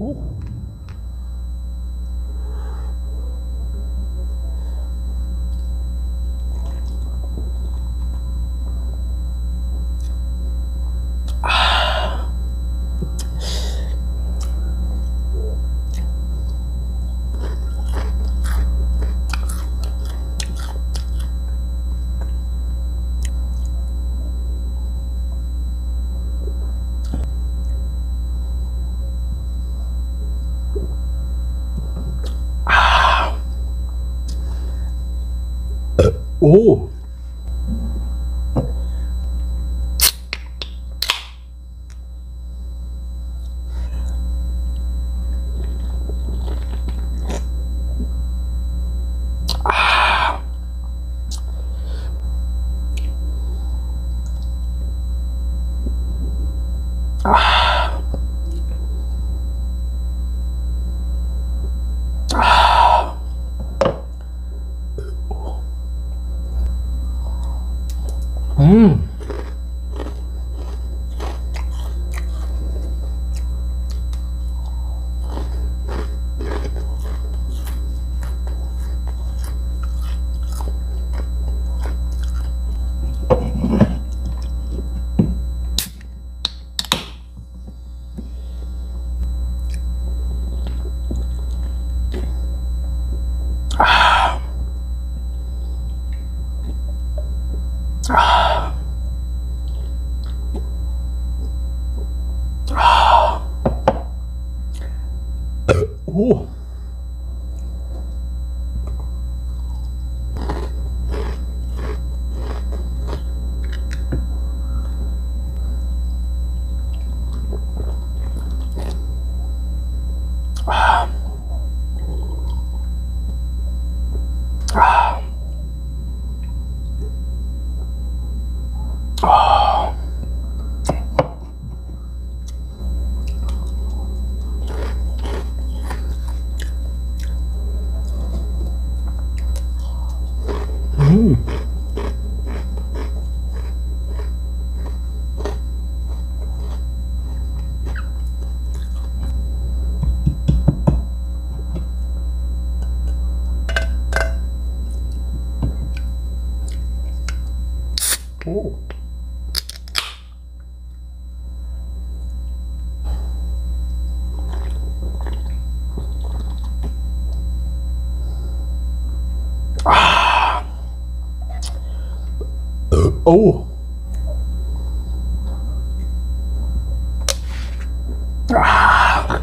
Uh. ou Ah. ah. 음. Oh. うん。お Oh. Ah.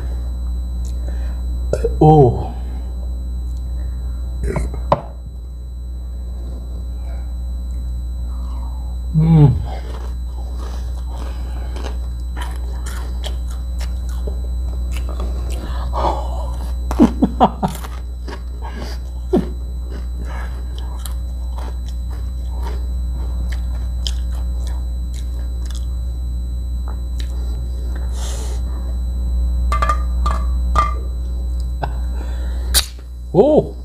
Oh. Mmm. Oh!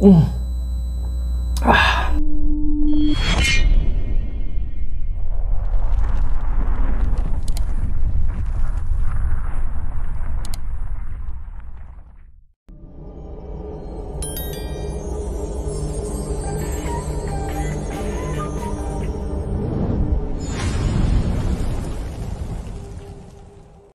嗯。